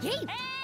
Hey!